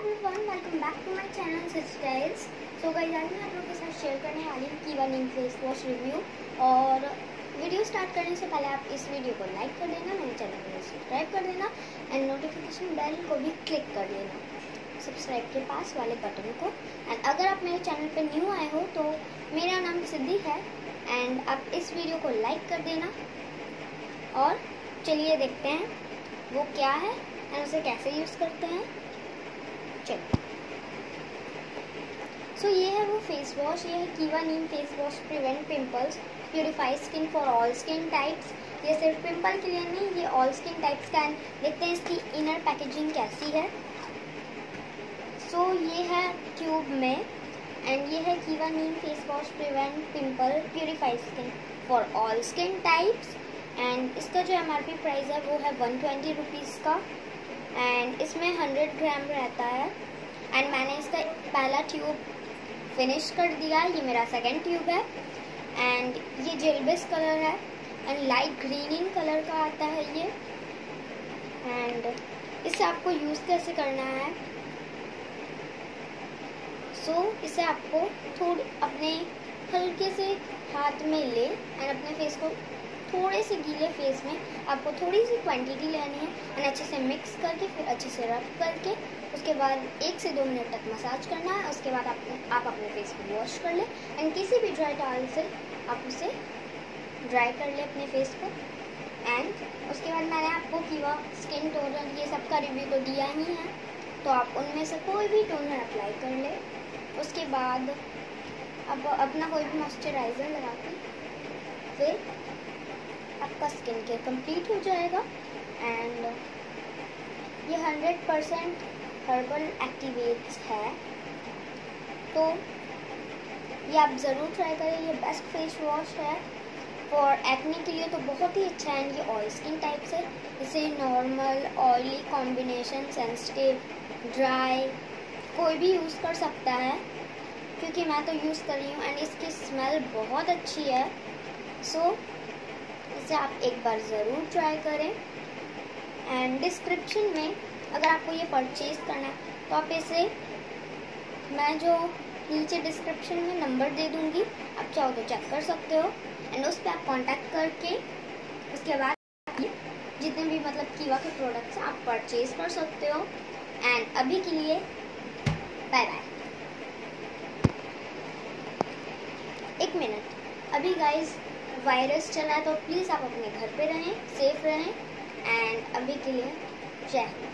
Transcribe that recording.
Everyone welcome back to my channel Styles so guys आज मैं आप लोगों के साथ शेयर करने वाली हूँ Keva neem face wash review और वीडियो स्टार्ट करने से पहले आप इस वीडियो को लाइक कर देना मेरे चैनल को सब्सक्राइब कर देना एंड नोटिफिकेशन बेल को भी क्लिक कर देना सब्सक्राइब के पास वाले बटन को। एंड अगर आप मेरे चैनल पर न्यू आए हो तो मेरा नाम सिद्धि है एंड आप इस वीडियो को लाइक कर देना। और चलिए देखते हैं वो क्या है एंड उसे कैसे यूज़ करते हैं। चलिए सो so, ये है वो फेस वॉश ये है Keva neem face wash prevent pimples purify skin for all skin types ये सिर्फ़ पिंपल के लिए नहीं ये ऑल स्किन टाइप्स का देखते हैं इसकी इनर पैकेजिंग कैसी है। सो so, ये है ट्यूब में एंड ये है Keva neem face wash prevent pimple purify skin for all skin types and इसका जो एमआरपी प्राइस है वो है वन ट्वेंटी रुपीज़ का। एंड इसमें हंड्रेड ग्राम रहता है। एंड मैंने इसका पहला ट्यूब फिनिश कर दिया। ये मेरा सेकेंड ट्यूब है। एंड ये जेलबेस कलर है। एंड लाइट ग्रीनिंग कलर का आता है ये। एंड इसे आपको यूज़ कैसे करना है? सो so, इसे आपको थोड़ी अपने हल्के से हाथ में ले। एंड अपने फेस को थोड़े से गीले फेस में आपको थोड़ी सी क्वांटिटी लेनी है एंड अच्छे से मिक्स करके, फिर अच्छे से रब करके, उसके बाद एक से दो मिनट तक मसाज करना है, उसके बाद आप आप अपने फेस को वॉश कर लें एंड किसी भी ड्राई टावल से आप उसे ड्राई कर लें अपने फेस को एंड उसके बाद मैंने आपको कीवा स्किन टोनर ये सब का रिव्यू तो दिया ही है तो आप उनमें से कोई भी टोनर अप्लाई कर लें। उसके बाद अब अपना कोई भी मॉइस्चराइज़र लगा के फिर आपका स्किन केयर कंप्लीट हो जाएगा एंड ये हंड्रेड परसेंट हर्बल एक्टिवेट्स है। तो ये आप ज़रूर ट्राई करें ये बेस्ट फेस वॉश है। और एक्ने के लिए तो बहुत ही अच्छा है ये ऑयल स्किन टाइप से। इसे normal oily combination sensitive dry कोई भी यूज़ कर सकता है। क्योंकि मैं तो यूज़ कर रही हूँ एंड इसकी स्मेल बहुत अच्छी है। सो so, इसे आप एक बार ज़रूर ट्राई करें। एंड डिस्क्रिप्शन में अगर आपको ये परचेज़ करना है तो आप इसे मैं जो नीचे डिस्क्रिप्शन में नंबर दे दूँगी, आप चाहो तो चेक कर सकते हो। एंड उस पर आप कॉन्टैक्ट करके, उसके बाद जितने भी मतलब कीवा के प्रोडक्ट्स आप परचेज़ कर सकते हो। एंड अभी के लिए बाय बाय एक मिनट अभी गाइस वायरस चला है तो प्लीज़ आप अपने घर पे रहें सेफ़ रहें एंड अभी के लिए जय हिंद।